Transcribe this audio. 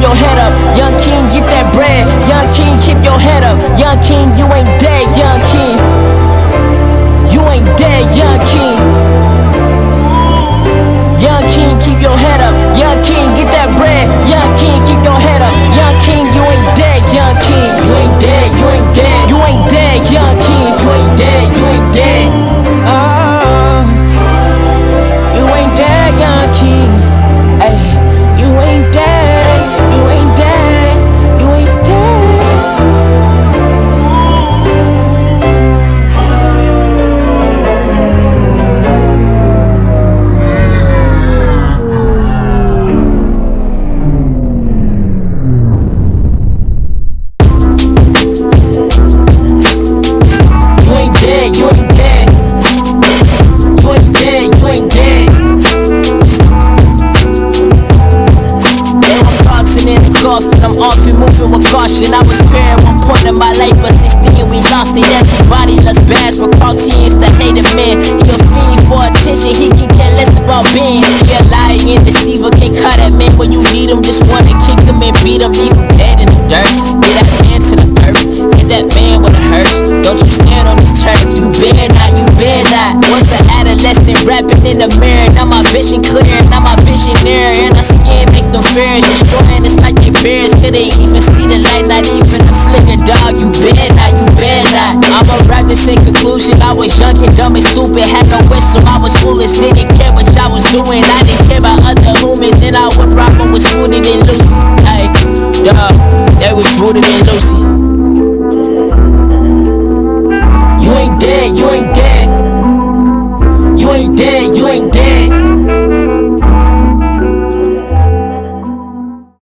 your head up. Young king, get that. life and moving with caution. I was paired one point in my life, but 16 we lost it. Everybody loves bass with Cartiers to hate a man. He a fiend for attention, he can care less about being. Yeah, lying deceiver Can't cut at man when you need him. Just wanna kick him and beat him, leave him dead in the dirt. Get that man to the earth, hit that man with a hearse. Don't you stand on his turf, you bear not, you bear I Once an adolescent rapping in the mirror, now my vision clear, now my visionary, and I skin make them fear. Just not even a flicker, dog. You better not, you better not. I'ma wrap this in conclusion. I was young and dumb and stupid, had no wisdom. I was foolish, didn't care what y'all was doing. I didn't care about other humans, and I would proper was smoother than Lucy. Hey, yeah, they was smoother than Lucy.